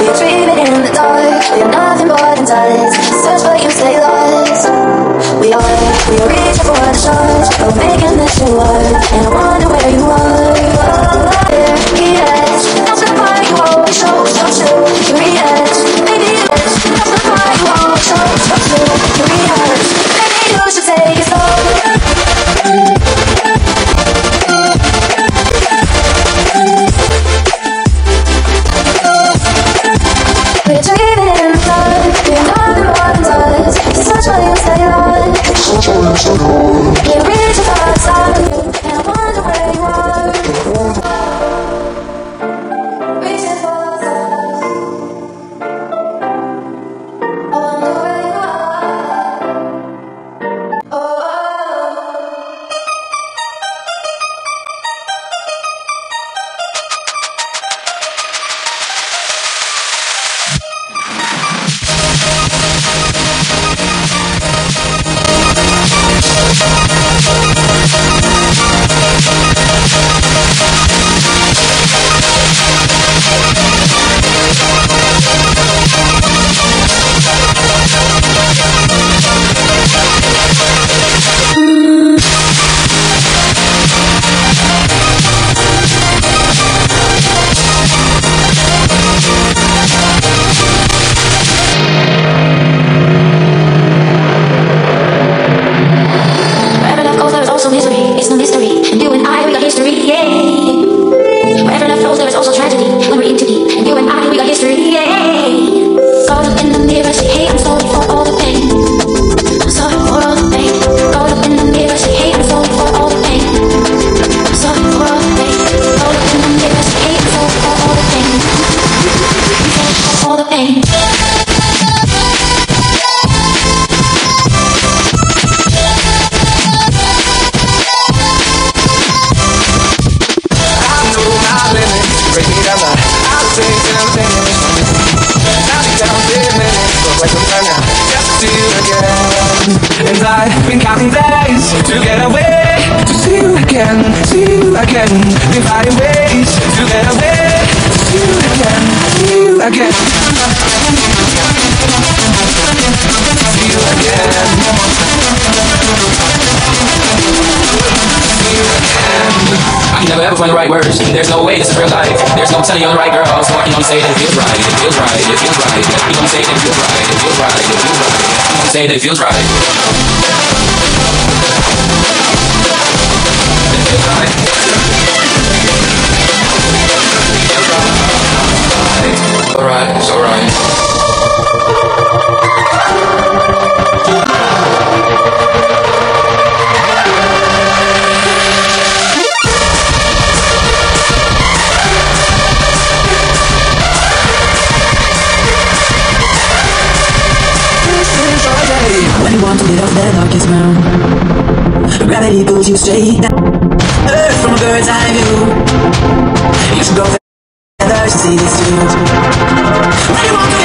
We are dreaming in the dark We are nothing more than dust. Search for you stay lost We are, we are reaching for the stars. We're making this work. I'm so door. I've been counting days to get away To see you. again, see you again Been finding ways to get away To see you again, see you again See you again never ever find the right words. There's no way this is real life. There's no telling you're the right girl, so I can only say it feels right. It feels right. It feels right. I can only say that it feels right. It feels right. It feels right. I can only it feels right. It feels right. Gravity pulls you straight down Earth from a bird's eye view You should go together to see this too. When you want